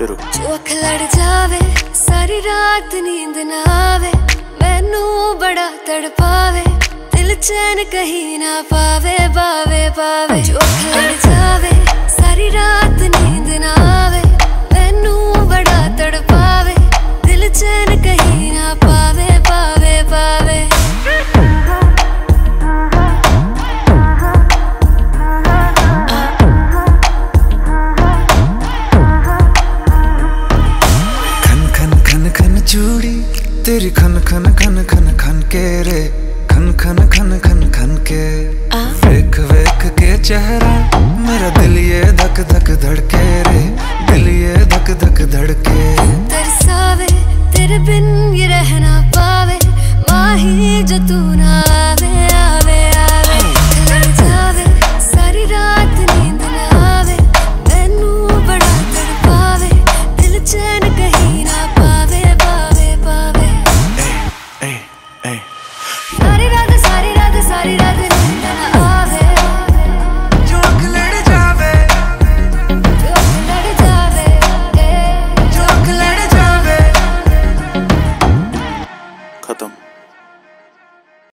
ਲੜ ਜਾਵੇ ਸਾਰੀ ਰਾਤ ਨੀਂਦ ਨਾ ਆਵੇ ਮੈਨੂੰ ਬੜਾ ਤੜਪਾਵੇ ਦਿਲ ਚੈਨ ਕਹੀਂ ਨਾ ਪਾਵੇ ਪਾਵੇ ਪਾਵੇ ਜੋ तेरी खन खन खन खन खन के रे। खन खन खन खन खन के। वेख वेख के चेहरा मेरा दिल ये धक धक धड़के रे। दिल ये धक धक धड़के। तरसावे तेरे बिन ये रहना